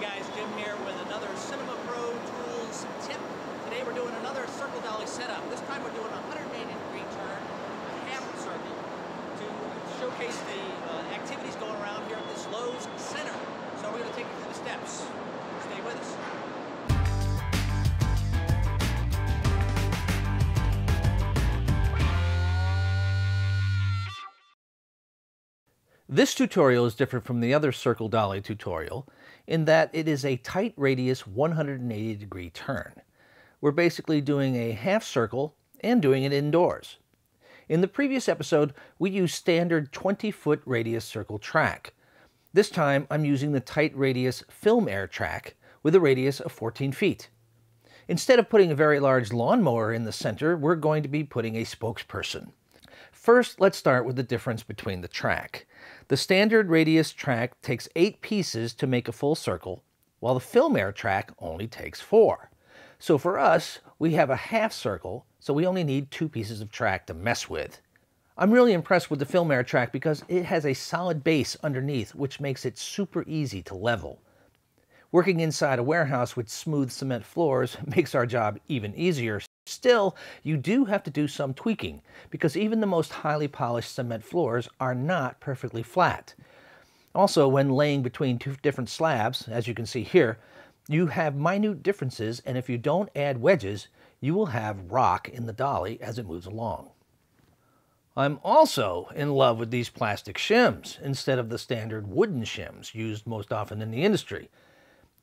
Guys, Jim here with another Cinema Pro Tools tip. Today we're doing another circle dolly setup. This time we're doing a 180 degree turn, a half circle, to showcase the uh, activities going around here at this Lowe's Center. So we're going to take you through the steps. Stay with us. This tutorial is different from the other Circle Dolly tutorial in that it is a tight radius 180 degree turn. We're basically doing a half circle and doing it indoors. In the previous episode, we used standard 20 foot radius circle track. This time I'm using the tight radius Filmair track with a radius of 14 feet. Instead of putting a very large lawnmower in the center, we're going to be putting a spokesperson. First, let's start with the difference between the track. The standard radius track takes eight pieces to make a full circle, while the Filmair track only takes four. So for us, we have a half circle, so we only need two pieces of track to mess with. I'm really impressed with the Filmair track because it has a solid base underneath, which makes it super easy to level. Working inside a warehouse with smooth cement floors makes our job even easier. Still, you do have to do some tweaking because even the most highly polished cement floors are not perfectly flat. Also, when laying between two different slabs, as you can see here, you have minute differences and if you don't add wedges, you will have rock in the dolly as it moves along. I'm also in love with these plastic shims instead of the standard wooden shims used most often in the industry.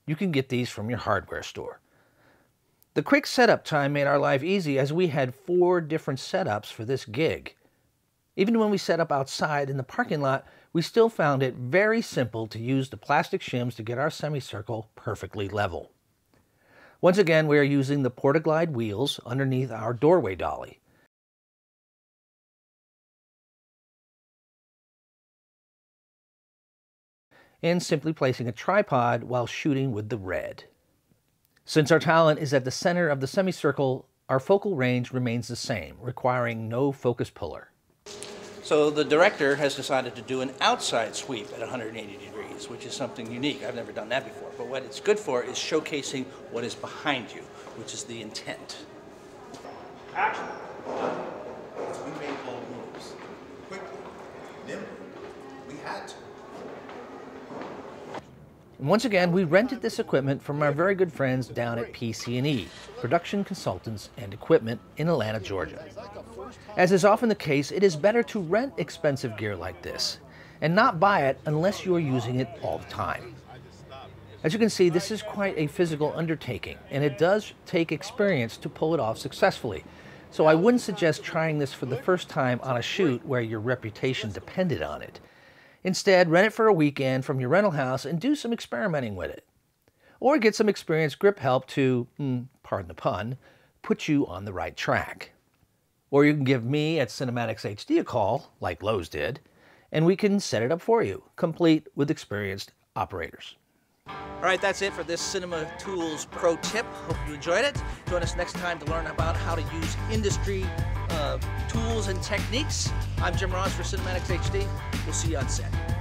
You can get these from your hardware store. The quick setup time made our life easy as we had four different setups for this gig. Even when we set up outside in the parking lot, we still found it very simple to use the plastic shims to get our semicircle perfectly level. Once again, we are using the Portaglide wheels underneath our doorway dolly. And simply placing a tripod while shooting with the red. Since our talent is at the center of the semicircle, our focal range remains the same, requiring no focus puller. So the director has decided to do an outside sweep at 180 degrees, which is something unique. I've never done that before. But what it's good for is showcasing what is behind you, which is the intent. Action. Once again, we rented this equipment from our very good friends down at PC&E, Production Consultants and Equipment in Atlanta, Georgia. As is often the case, it is better to rent expensive gear like this and not buy it unless you are using it all the time. As you can see, this is quite a physical undertaking, and it does take experience to pull it off successfully. So I wouldn't suggest trying this for the first time on a shoot where your reputation depended on it. Instead, rent it for a weekend from your rental house and do some experimenting with it. Or get some experienced grip help to, mm, pardon the pun, put you on the right track. Or you can give me at Cinematix HD a call, like Lowe's did, and we can set it up for you, complete with experienced operators. All right, that's it for this Cinema Tools Pro tip. Hope you enjoyed it. Join us next time to learn about how to use industry uh, tools and techniques. I'm Jim Ross for Cinematix HD. We'll see you on set.